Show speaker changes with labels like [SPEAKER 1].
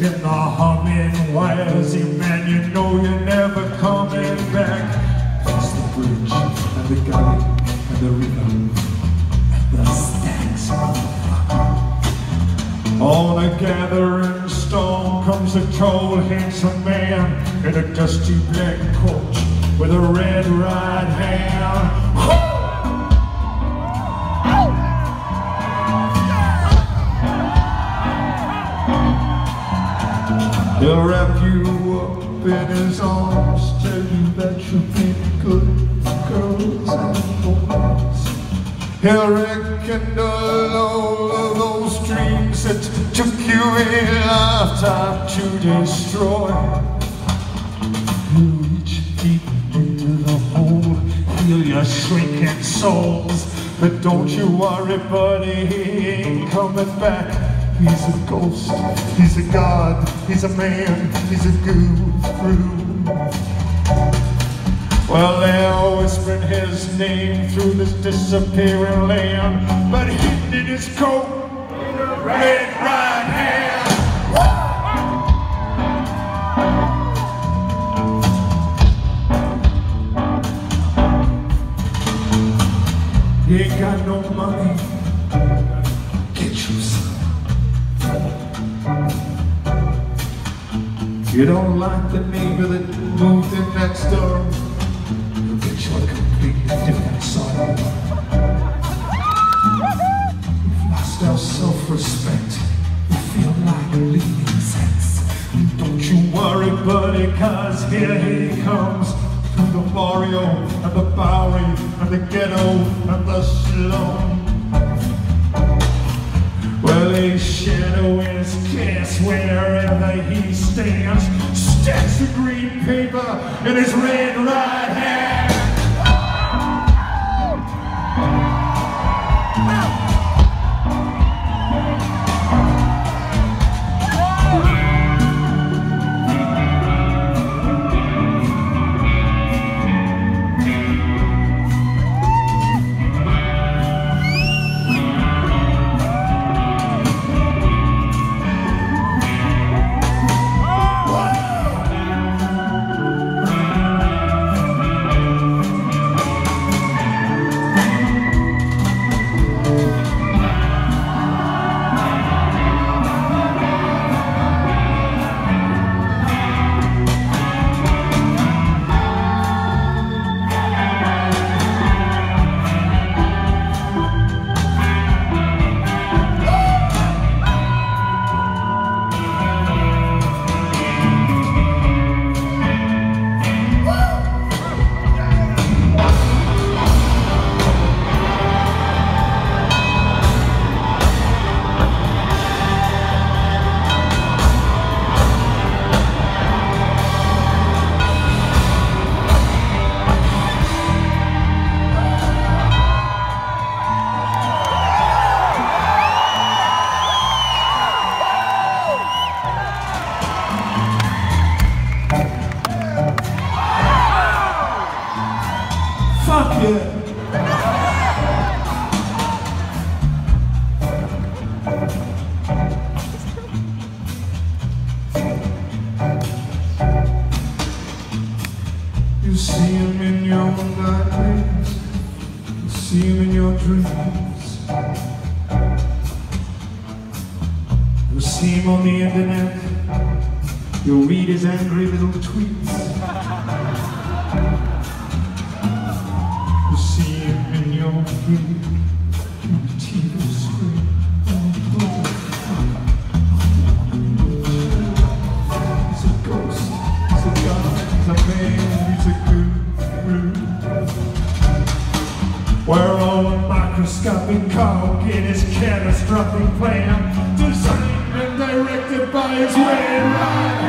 [SPEAKER 1] In the humming wires, you man, you know you're never coming back. Past the bridge, and the gully, and the river, and the stacks. On a gathering storm comes a tall, handsome man in a dusty black coat with a red right hand. He'll wrap you up in his arms, tell you that you've been good girls and boys. He'll rekindle all of those dreams that took you a lifetime to destroy. He'll reach deep into the hole, heal your shrinking souls. But don't you worry, buddy, he ain't coming back. He's a ghost, he's a god, he's a man, he's a guru. Well, they're whispering his name through this disappearing land, but hidden in his coat, red right hand. He ain't got no money. Get you some. You don't like the neighbor that moved in next door. You a completely different song. We've lost our self-respect. We feel like leaving sex. Don't you worry, buddy, cause here he comes. From the barrio and the Bowery and the ghetto and the slum. Shadow is cast wherever he stands. Stacks of green paper in his red right hand. In your nightmares. You see him in your dreams. You'll see him on the internet. You'll read his angry little tweets. You'll see him in your head. On the TV screen. Microscopic cog in his catastrophic plan, designed and directed by his red right